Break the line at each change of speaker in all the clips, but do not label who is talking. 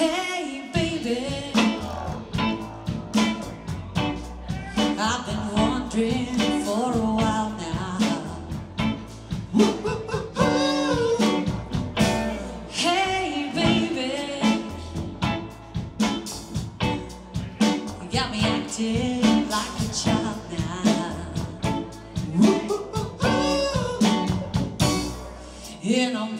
Hey, baby. I've been wondering for a while now. Hey, baby. You got me acting like a child now. And I'm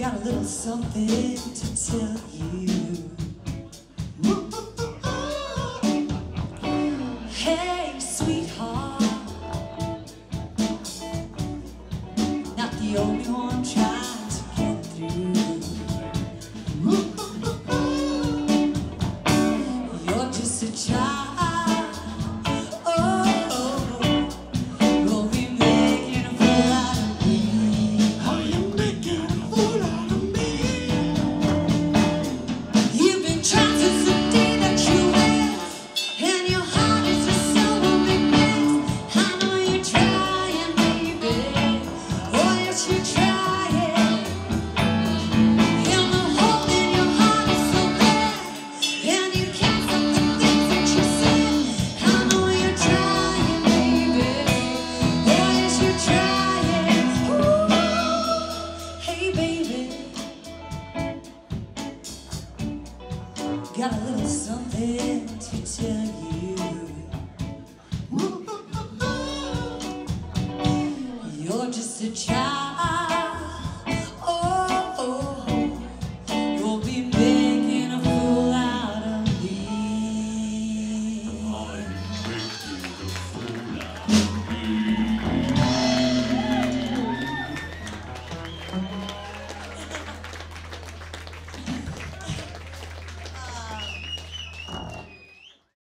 Got a little something to tell you. Hey, sweetheart. Not the only one trying to get through. something to tell you. You're just a child.